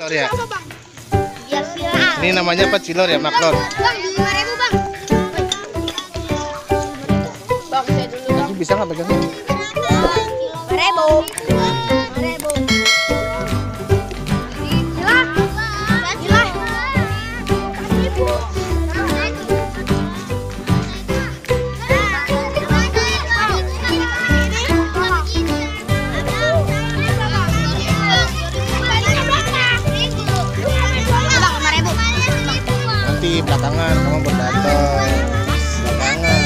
Cilor ya. Apa bang? Biar viral. Ini namanya apa cilor ya, maklor. Bang, lima ribu bang. Bang, saya dulu bang. Bisa nggak pegangnya? Lima ribu. Belakangan kamu berdatang. Belakangan.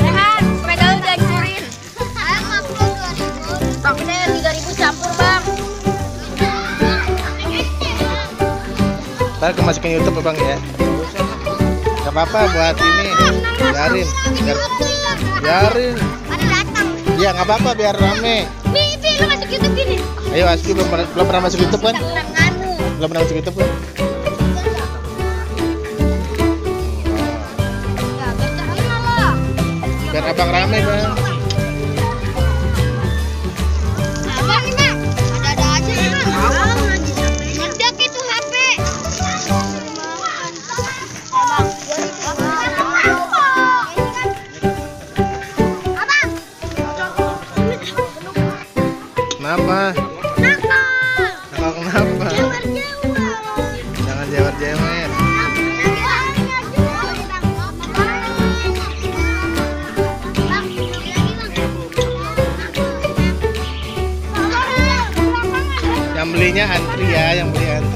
Rehan, sepeda lu jangan curin. Bang, ini 3000 campur, Bang. Ntar masukin YouTube ya, bang ya. Gak apa-apa buat ini. Biarin. Biar, biarin. Ya nggak apa-apa biar rame. Nih, lu masuk YouTube gini. Ayo Asli belum pernah, belum pernah masuk YouTube kan? Belum pernah masuk YouTube kan? Biar abang rame bang. belinya antri ya yang beli antri